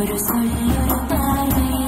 corazón llora para mí.